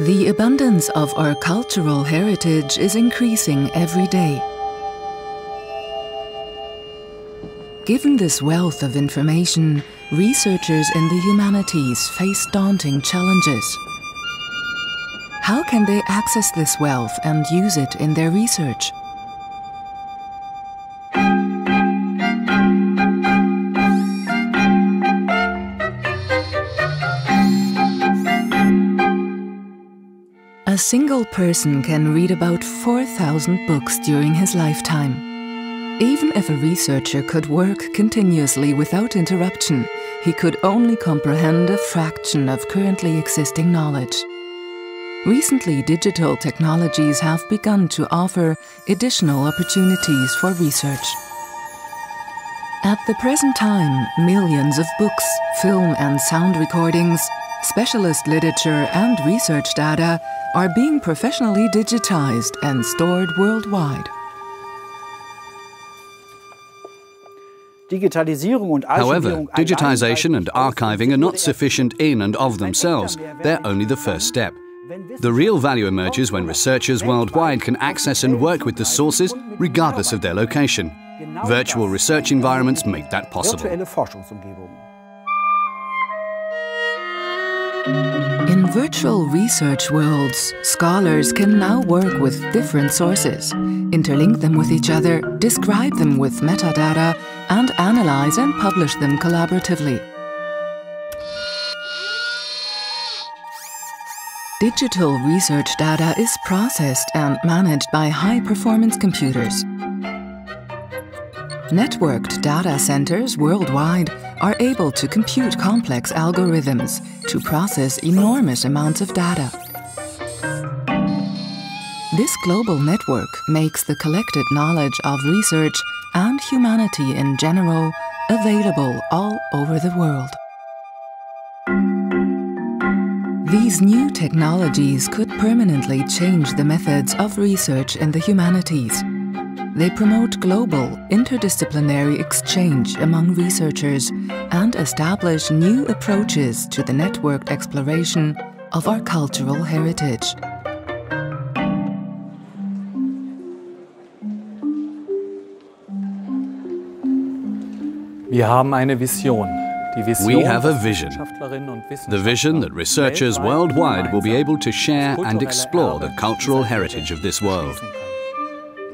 The abundance of our cultural heritage is increasing every day. Given this wealth of information, researchers in the humanities face daunting challenges. How can they access this wealth and use it in their research? A single person can read about 4,000 books during his lifetime. Even if a researcher could work continuously without interruption, he could only comprehend a fraction of currently existing knowledge. Recently, digital technologies have begun to offer additional opportunities for research. At the present time, millions of books, film and sound recordings, specialist literature and research data are being professionally digitized and stored worldwide. However, digitization and archiving are not sufficient in and of themselves, they're only the first step. The real value emerges when researchers worldwide can access and work with the sources regardless of their location. Virtual research environments make that possible. In virtual research worlds, scholars can now work with different sources, interlink them with each other, describe them with metadata, and analyze and publish them collaboratively. Digital research data is processed and managed by high-performance computers. Networked data centers worldwide are able to compute complex algorithms to process enormous amounts of data. This global network makes the collected knowledge of research and humanity in general available all over the world. These new technologies could permanently change the methods of research in the humanities. They promote global, interdisciplinary exchange among researchers and establish new approaches to the networked exploration of our cultural heritage. Wir haben eine Vision. We have a vision. The vision that researchers worldwide will be able to share and explore the cultural heritage of this world.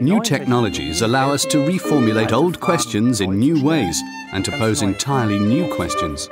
New technologies allow us to reformulate old questions in new ways and to pose entirely new questions.